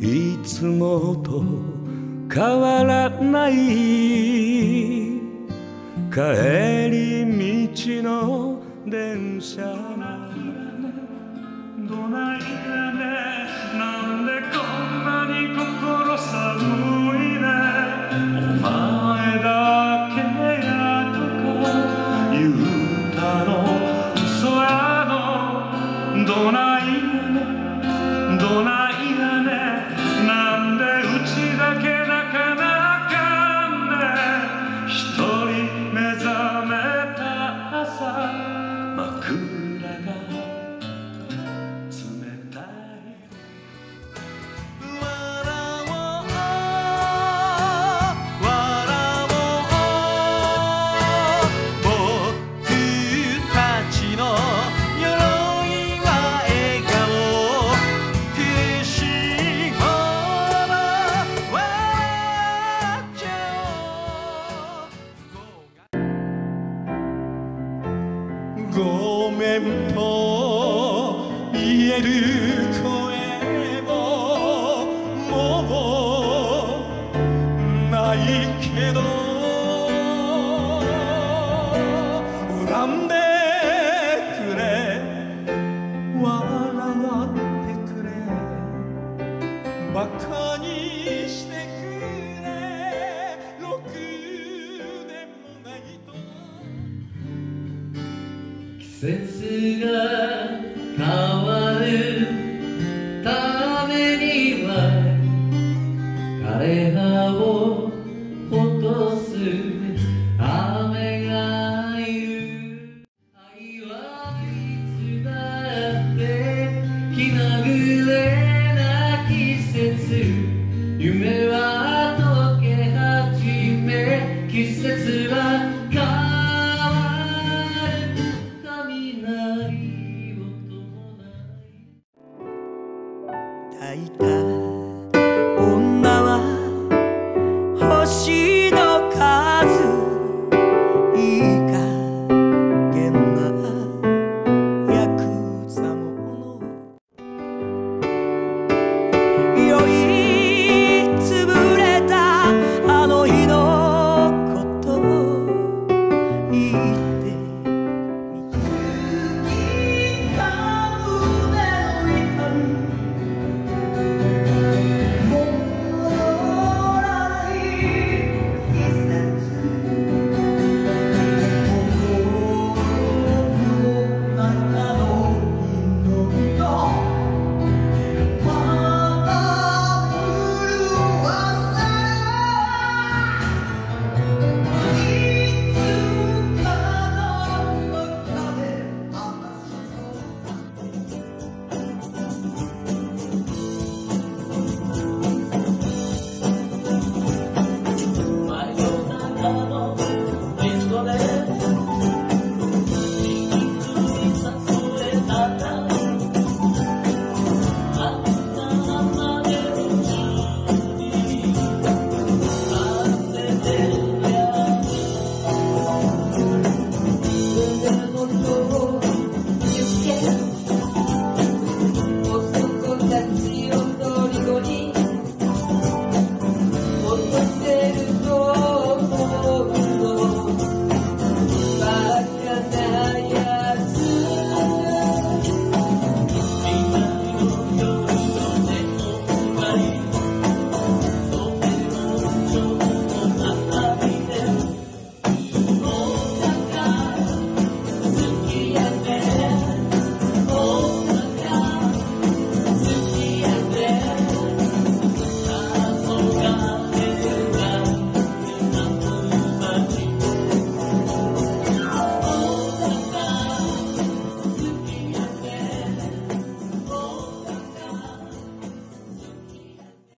いつもと変わらない。帰り道の電車のごめんと言える節が変わるためには枯葉をいた」